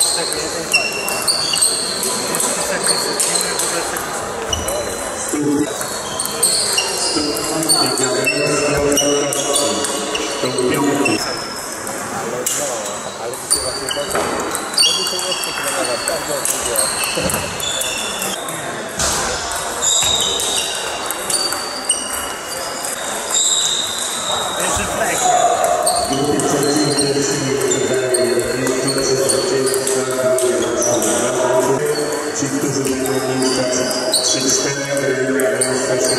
Thank you. It's been a very, very special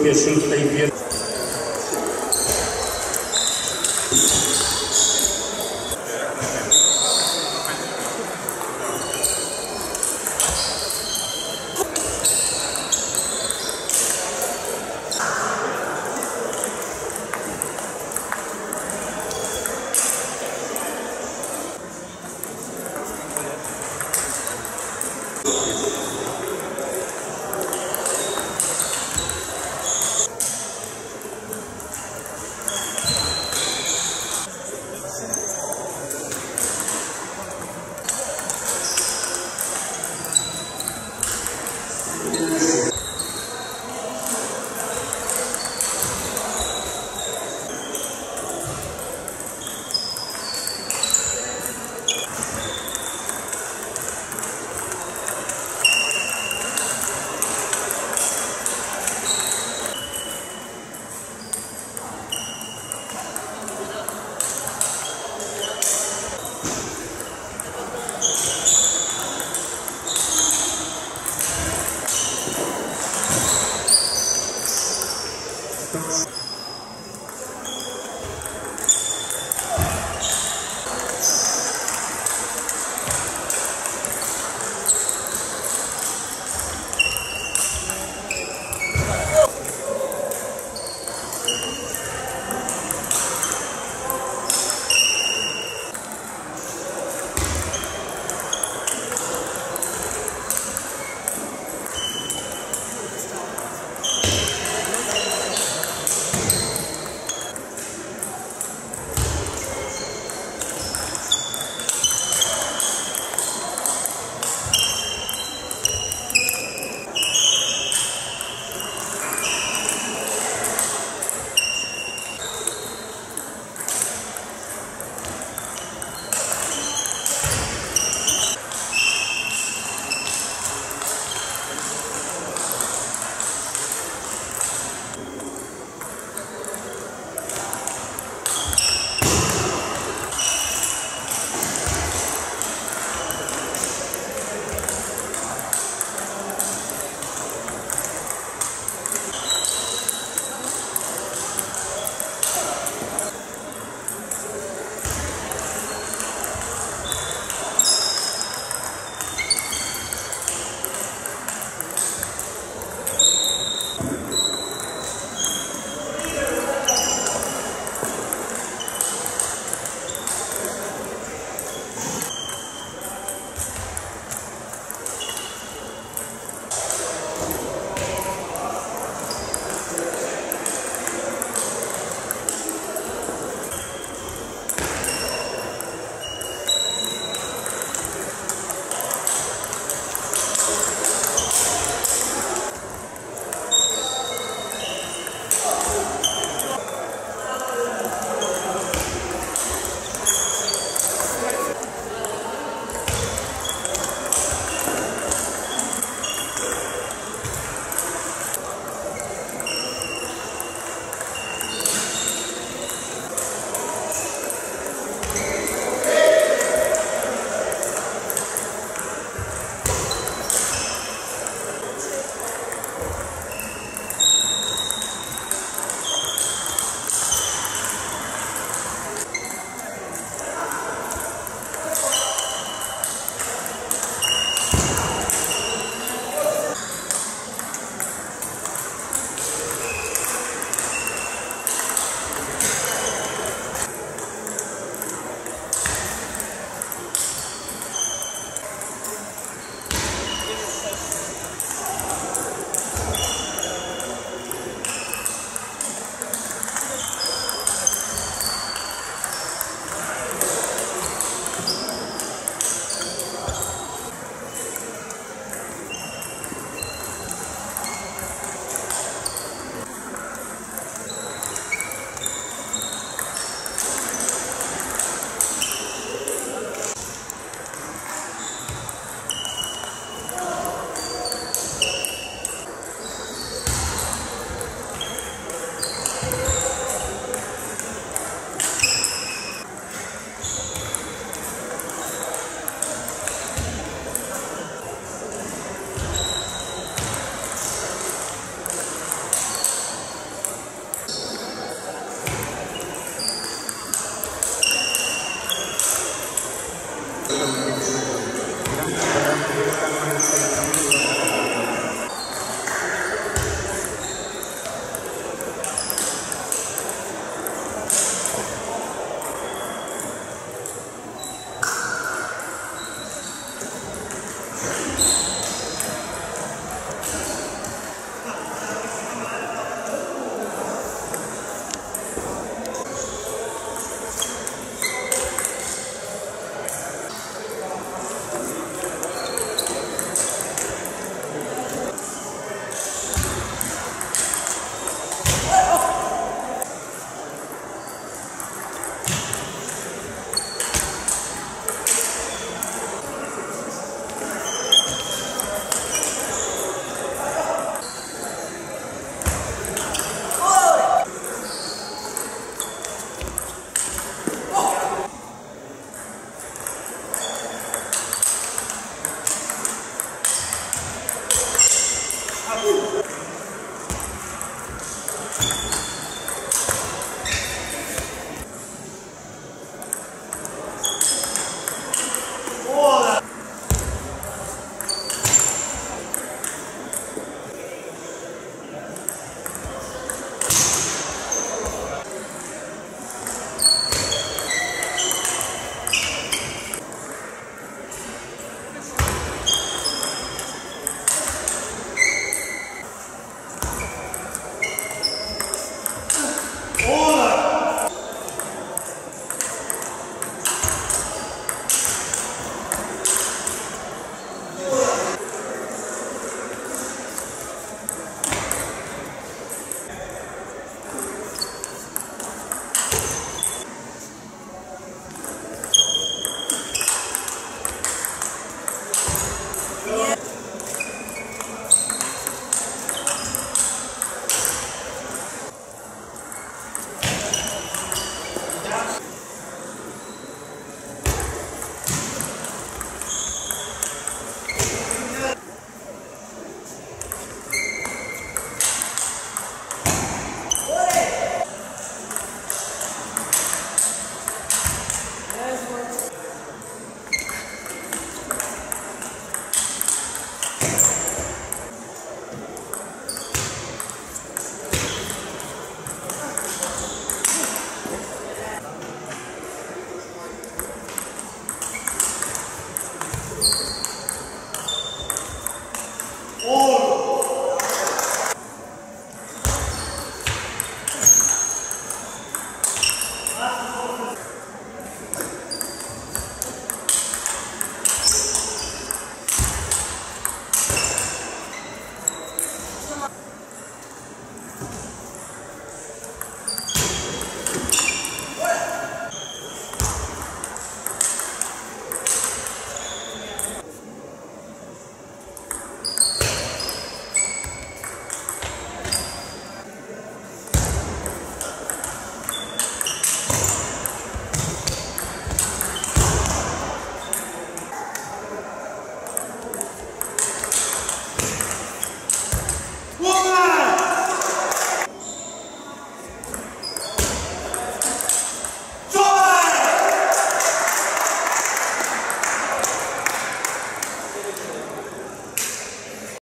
tropeçando